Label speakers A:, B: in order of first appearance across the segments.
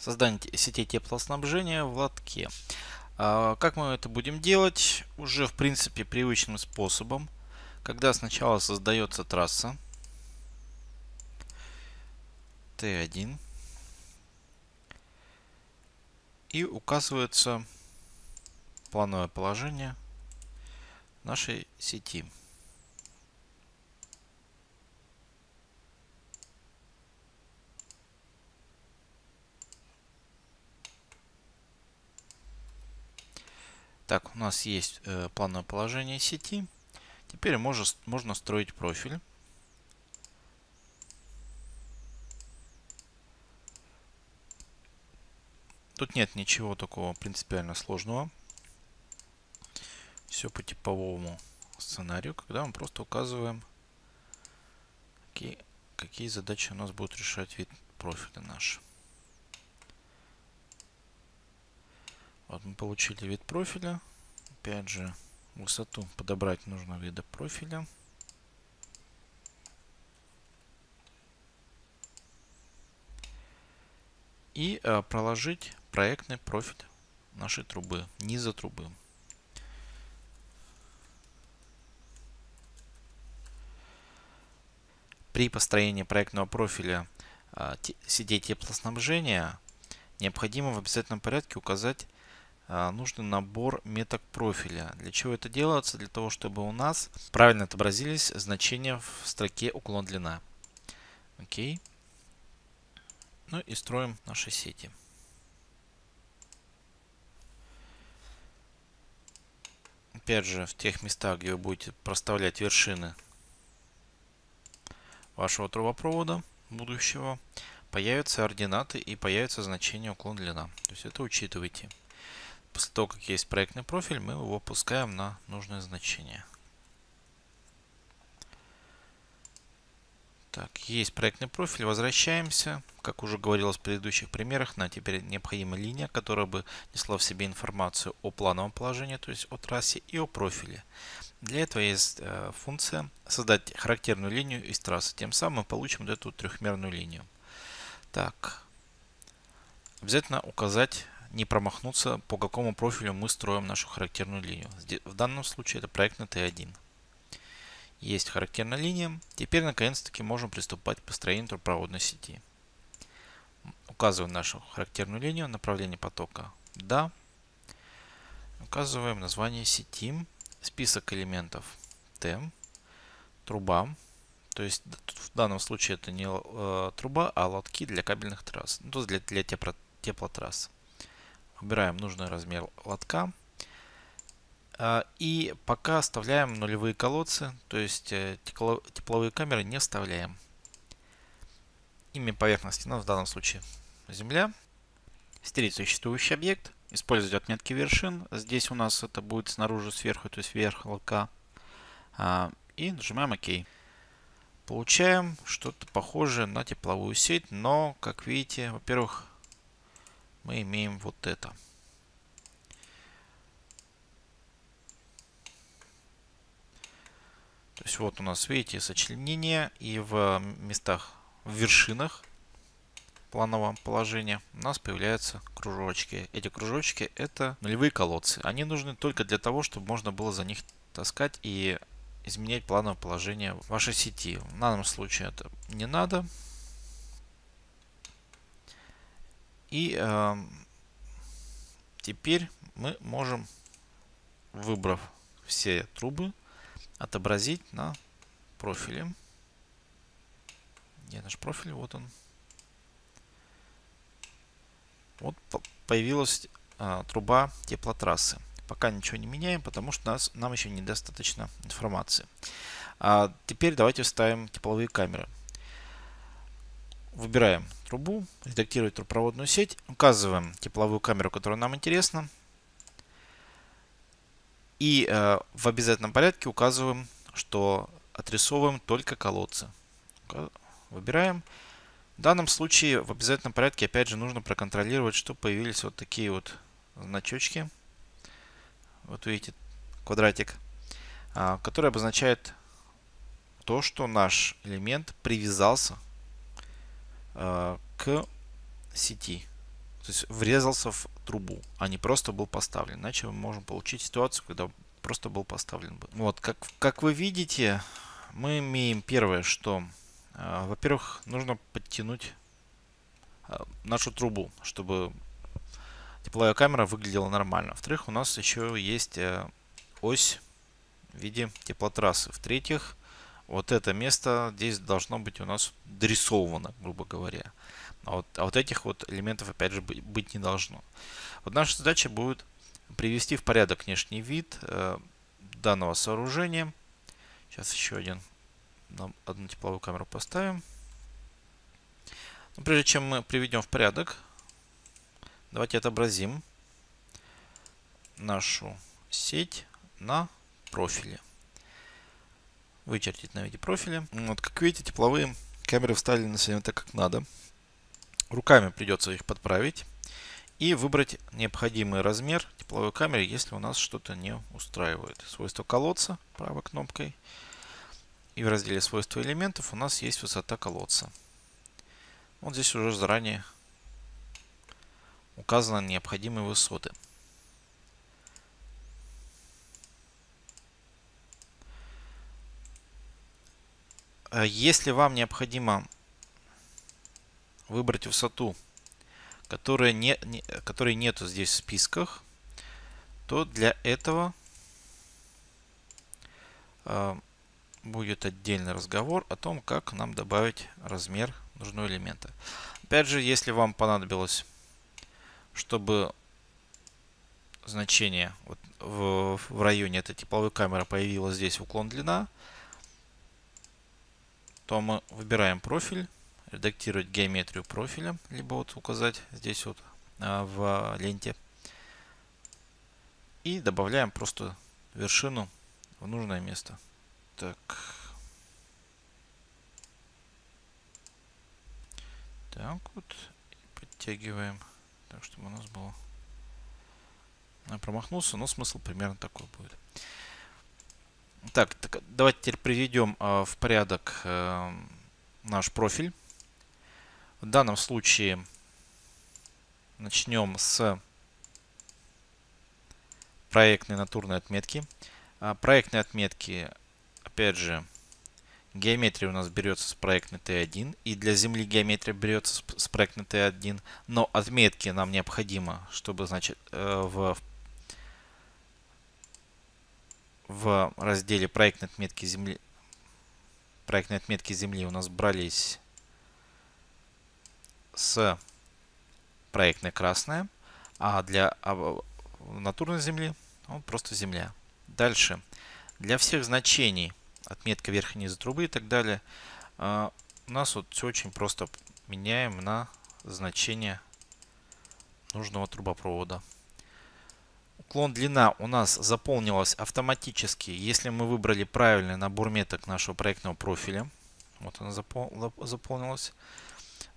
A: Создание сети теплоснабжения в лотке. А, как мы это будем делать? Уже в принципе привычным способом. Когда сначала создается трасса Т1 и указывается плановое положение нашей сети. Так, у нас есть э, плановое положение сети. Теперь можно, можно строить профиль. Тут нет ничего такого принципиально сложного. Все по типовому сценарию, когда мы просто указываем, какие, какие задачи у нас будут решать вид профиля наш. Вот мы получили вид профиля. Опять же, высоту подобрать нужно вида профиля. И э, проложить проектный профиль нашей трубы, низа трубы. При построении проектного профиля э, сетей теплоснабжения необходимо в обязательном порядке указать нужный набор меток профиля. Для чего это делается? Для того, чтобы у нас правильно отобразились значения в строке уклон длина. Окей. Ну и строим наши сети. Опять же, в тех местах, где вы будете проставлять вершины вашего трубопровода будущего, появятся ординаты и появятся значения уклон длина. То есть это учитывайте. После того, как есть проектный профиль, мы его опускаем на нужное значение. Так, есть проектный профиль, возвращаемся. Как уже говорилось в предыдущих примерах, нам теперь необходима линия, которая бы несла в себе информацию о плановом положении, то есть о трассе и о профиле. Для этого есть э, функция создать характерную линию из трассы. Тем самым мы получим вот эту трехмерную линию. Так, обязательно указать не промахнуться, по какому профилю мы строим нашу характерную линию. В данном случае это проектный Т1. Есть характерная линия. Теперь наконец-таки можем приступать к построению трубопроводной сети. Указываем нашу характерную линию, направление потока «Да». Указываем название сети, список элементов Т, труба. То есть в данном случае это не э, труба, а лотки для кабельных трасс. Ну, то есть для, для тепло, теплотрасс. Выбираем нужный размер лотка. А, и пока оставляем нулевые колодцы, то есть э, тепловые камеры не вставляем. Имя поверхности, ну, в данном случае земля. Стереть существующий объект. Использовать отметки вершин. Здесь у нас это будет снаружи, сверху, то есть вверх лотка. А, и нажимаем ОК. Получаем что-то похожее на тепловую сеть, но, как видите, во-первых, мы имеем вот это. То есть вот у нас, видите, сочленение и в местах, в вершинах планового положения у нас появляются кружочки. Эти кружочки это нулевые колодцы. Они нужны только для того, чтобы можно было за них таскать и изменять плановое положение вашей сети. В данном случае это не надо. И э, теперь мы можем, выбрав все трубы, отобразить на профиле. Где наш профиль? Вот он. Вот появилась э, труба теплотрассы. Пока ничего не меняем, потому что нас, нам еще недостаточно информации. А теперь давайте вставим тепловые камеры. Выбираем трубу, редактировать трубопроводную сеть, указываем тепловую камеру, которая нам интересна. И э, в обязательном порядке указываем, что отрисовываем только колодцы. Выбираем. В данном случае в обязательном порядке опять же нужно проконтролировать, что появились вот такие вот значочки. Вот видите квадратик, э, который обозначает то, что наш элемент привязался к сети. то есть врезался в трубу, а не просто был поставлен. Иначе мы можем получить ситуацию, когда просто был поставлен. Вот, как, как вы видите, мы имеем первое, что, э, во-первых, нужно подтянуть э, нашу трубу, чтобы тепловая камера выглядела нормально. В-вторых, у нас еще есть э, ось в виде теплотрассы. В-третьих, вот это место здесь должно быть у нас дорисовано, грубо говоря. А вот, а вот этих вот элементов опять же быть, не должно. Вот наша задача будет привести в порядок внешний вид э, данного сооружения. Сейчас еще один, одну тепловую камеру поставим. Но прежде чем мы приведем в порядок, давайте отобразим нашу сеть на профиле. Вычертить на виде профиля. Вот, как видите, тепловые камеры вставлены на так, как надо. Руками придется их подправить и выбрать необходимый размер тепловой камеры, если у нас что-то не устраивает. Свойства колодца правой кнопкой. И в разделе свойства элементов у нас есть высота колодца. Вот здесь уже заранее указаны необходимые высоты. Если вам необходимо выбрать высоту, которая не, не, которой нету здесь в списках, то для этого э, будет отдельный разговор о том, как нам добавить размер нужного элемента. Опять же, если вам понадобилось, чтобы значение вот в, в районе этой тепловой камеры появилось здесь уклон длина, то мы выбираем профиль редактировать геометрию профиля, либо вот указать здесь вот а, в ленте. И добавляем просто вершину в нужное место. Так. Так вот. Подтягиваем. Так, чтобы у нас было... Я промахнулся, но смысл примерно такой будет. Так, так давайте теперь приведем э, в порядок э, наш профиль. В данном случае начнем с проектной натурной отметки. А, проектные отметки, опять же, геометрия у нас берется с проектной Т1. И для Земли геометрия берется с проектной Т1. Но отметки нам необходимо, чтобы, значит, э, в, в разделе проектной отметки Земли проектной отметки Земли у нас брались с проектной красная, а для натурной земли он просто земля. Дальше. Для всех значений, отметка верхней низа трубы и так далее, а, у нас вот все очень просто меняем на значение нужного трубопровода. Уклон длина у нас заполнилась автоматически, если мы выбрали правильный набор меток нашего проектного профиля. Вот она заполнилась.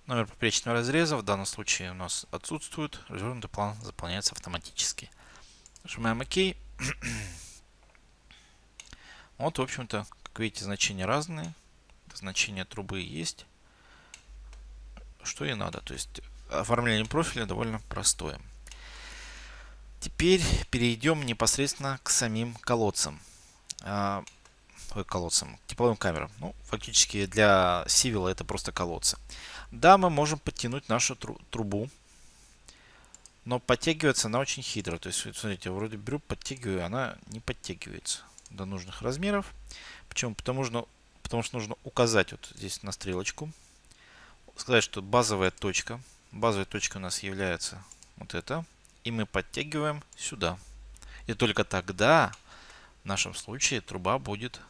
A: Номер поперечного разреза в данном случае у нас отсутствует. Развернутый план заполняется автоматически. Нажимаем ОК. вот, в общем-то, как видите, значения разные. Значения трубы есть. Что и надо. То есть оформление профиля довольно простое. Теперь перейдем непосредственно к самим колодцам. А, ой, колодцам, тепловым камерам. Ну, фактически для Civil это просто колодцы. Да, мы можем подтянуть нашу трубу. Но подтягивается она очень хитро. То есть, смотрите, вроде беру, подтягиваю, она не подтягивается до нужных размеров. Почему? Потому что, потому что нужно указать вот здесь на стрелочку. Сказать, что базовая точка. Базовая точка у нас является вот это. И мы подтягиваем сюда. И только тогда, в нашем случае, труба будет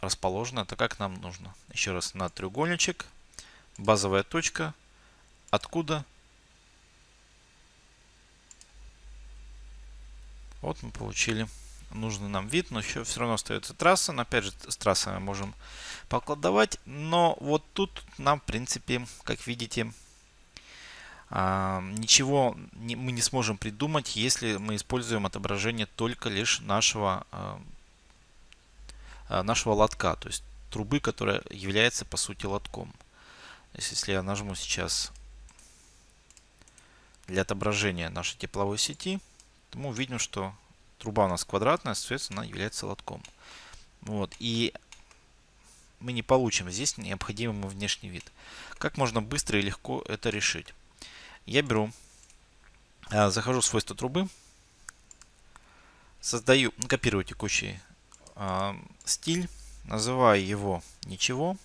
A: расположена так, как нам нужно. Еще раз на треугольничек, базовая точка, откуда вот мы получили нужный нам вид, но еще все равно остается трасса. Но опять же, с трассами можем покладывать. Но вот тут нам, в принципе, как видите, ничего мы не сможем придумать, если мы используем отображение только лишь нашего а, Э, нашего лотка, то есть трубы, которая является по сути лотком. Если я нажму сейчас для отображения нашей тепловой сети, то мы увидим, что труба у нас квадратная, соответственно, она является лотком. Вот. И мы не получим здесь необходимый внешний вид. Как можно быстро и легко это решить? Я беру, а, захожу в свойства трубы, создаю, копирую текущий э, стиль, называю его ничего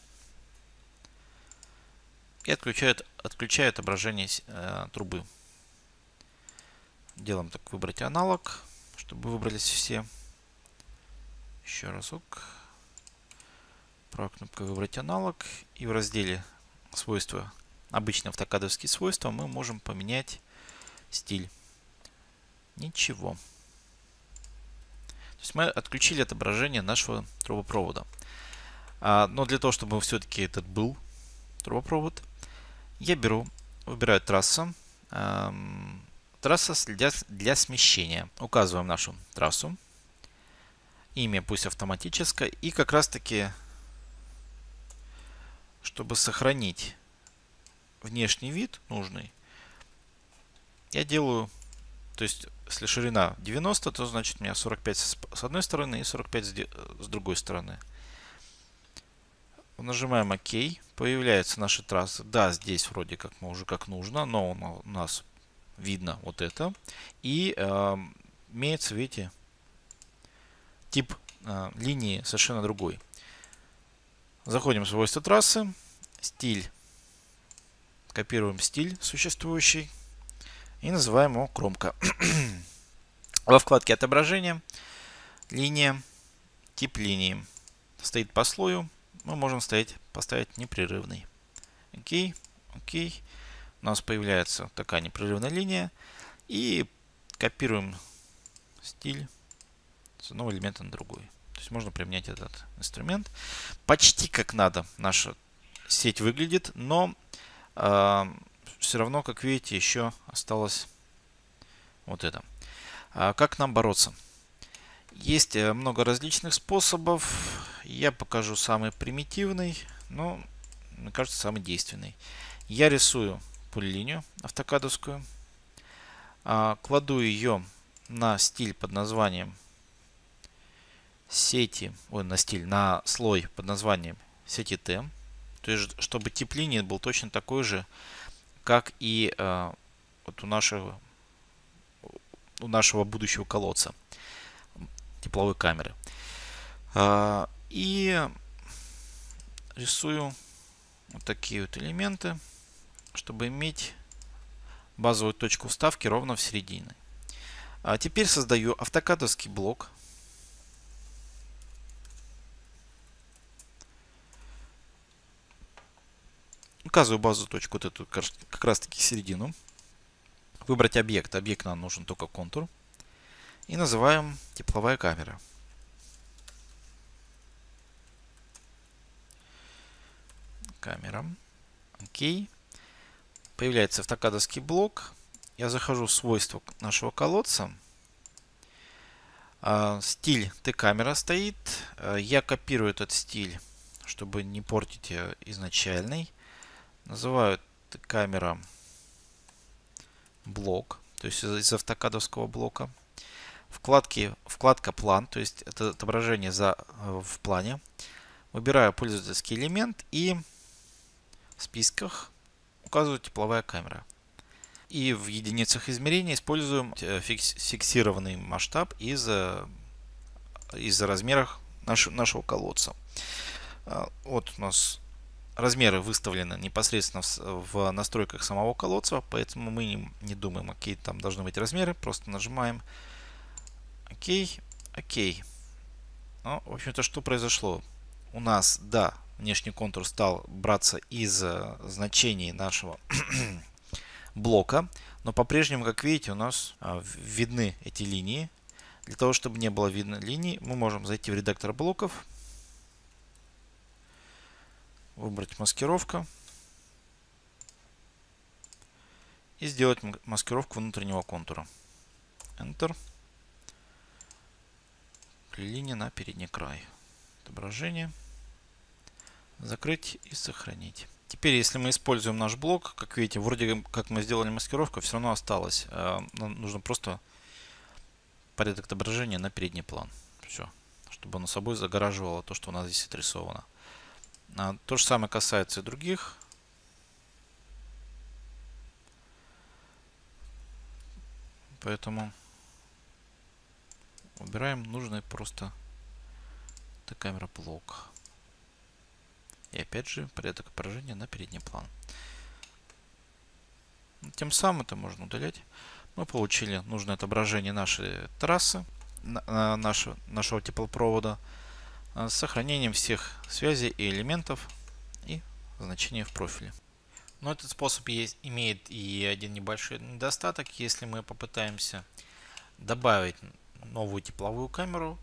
A: и отключаю, отключаю отображение э, трубы. Делаем так, выбрать аналог, чтобы выбрались все. Еще разок. Правой кнопкой выбрать аналог. И в разделе свойства, обычно автокадовские свойства, мы можем поменять стиль. Ничего. То есть мы отключили отображение нашего трубопровода. А, но для того, чтобы все-таки этот был трубопровод, я беру, выбираю трассу. Эм, трасса для, для смещения. Указываем нашу трассу. Имя пусть автоматическое. И как раз таки, чтобы сохранить внешний вид нужный, я делаю, то есть если ширина 90, то значит у меня 45 с одной стороны и 45 с другой стороны. Нажимаем ОК. Появляется наша трасса. Да, здесь вроде как мы уже как нужно, но у нас видно вот это. И э, имеется, видите, тип э, линии совершенно другой. Заходим в свойства трассы. Стиль. Копируем стиль существующий. И называем его кромка. Во вкладке отображения линия, тип линии стоит по слою. Мы можем стоять, поставить непрерывный. Окей, окей. У нас появляется такая непрерывная линия. И копируем стиль с одного элемента на другой. То есть можно применять этот инструмент. Почти как надо наша сеть выглядит, но все равно, как видите, еще осталось вот это. А как нам бороться? Есть э, много различных способов. Я покажу самый примитивный, но, мне кажется, самый действенный. Я рисую полилинию автокадовскую. А, кладу ее на стиль под названием сети, ой, на стиль, на слой под названием сети Т. То есть, чтобы тип был точно такой же, как и э, вот у нашего, у нашего будущего колодца тепловой камеры. Э, и рисую вот такие вот элементы, чтобы иметь базовую точку вставки ровно в середине. А теперь создаю автокадовский блок Указываю базу точку, вот эту как раз таки середину. Выбрать объект. Объект нам нужен только контур. И называем тепловая камера. Камера. Окей. Появляется автокадовский блок. Я захожу в свойства нашего колодца. А, стиль Т-камера стоит. А, я копирую этот стиль, чтобы не портить изначальный. Называют камера блок, то есть из автокадовского блока. Вкладки, вкладка план, то есть это отображение за, э, в плане. Выбираю пользовательский элемент и в списках указываю тепловая камера. И в единицах измерения используем э, фиксированный масштаб из, э, из размеров нашего, нашего колодца. Вот у нас размеры выставлены непосредственно в, в настройках самого колодца, поэтому мы не, не думаем, какие там должны быть размеры, просто нажимаем ОК, ОК. Ну, в общем-то, что произошло? У нас, да, внешний контур стал браться из э, значений нашего блока, но по-прежнему, как видите, у нас э, видны эти линии. Для того, чтобы не было видно линий, мы можем зайти в редактор блоков, выбрать маскировка и сделать маскировку внутреннего контура. Enter. Линия на передний край. Отображение. Закрыть и сохранить. Теперь, если мы используем наш блок, как видите, вроде как мы сделали маскировку, все равно осталось. Э, нам нужно просто порядок отображения на передний план. Все. Чтобы оно собой загораживало то, что у нас здесь отрисовано. А, то же самое касается и других. Поэтому убираем нужный просто камера блок. И опять же порядок отображения на передний план. Тем самым это можно удалять. Мы получили нужное отображение нашей трассы, нашего теплопровода с сохранением всех связей и элементов и значения в профиле. Но этот способ есть, имеет и один небольшой недостаток. Если мы попытаемся добавить новую тепловую камеру,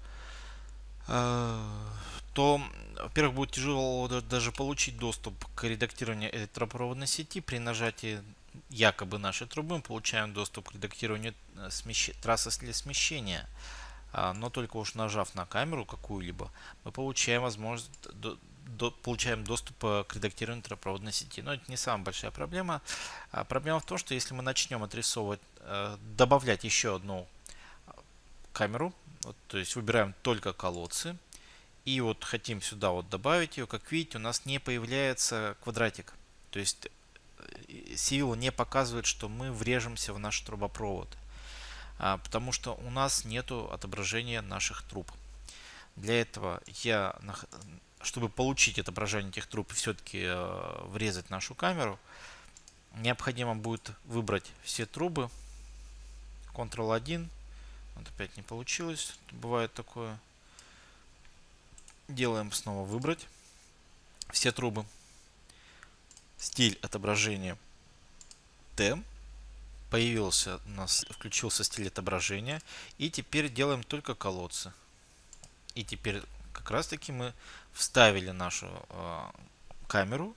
A: э, то, во-первых, будет тяжело даже получить доступ к редактированию электропроводной сети. При нажатии якобы нашей трубы мы получаем доступ к редактированию э, смещ... трассы смещения. А, но только уж нажав на камеру какую-либо, мы получаем возможность до, получаем доступ э, к редактированию электропроводной сети. Но это не самая большая проблема. А проблема в том, что если мы начнем отрисовывать, э, добавлять еще одну камеру, вот, то есть выбираем только колодцы, и вот хотим сюда вот добавить ее, как видите, у нас не появляется квадратик. То есть Civil не показывает, что мы врежемся в наш трубопровод. А, потому что у нас нету отображения наших труб. Для этого я, чтобы получить отображение этих труб и все-таки э, врезать нашу камеру, необходимо будет выбрать все трубы. Ctrl-1. Вот опять не получилось. Бывает такое. Делаем снова выбрать все трубы. Стиль отображения T. Появился у нас, включился стиль отображения. И теперь делаем только колодцы. И теперь как раз таки мы вставили нашу э, камеру.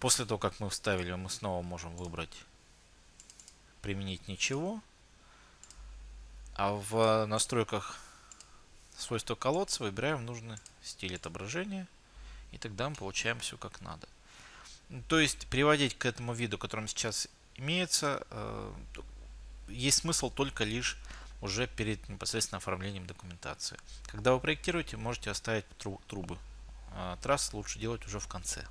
A: После того, как мы вставили, мы снова можем выбрать применить ничего. А в настройках свойства колодца выбираем нужный стиль отображения. И тогда мы получаем все как надо. То есть приводить к этому виду, которым сейчас имеется, э, есть смысл только лишь уже перед непосредственно оформлением документации. Когда вы проектируете, можете оставить трубы. А трасс лучше делать уже в конце.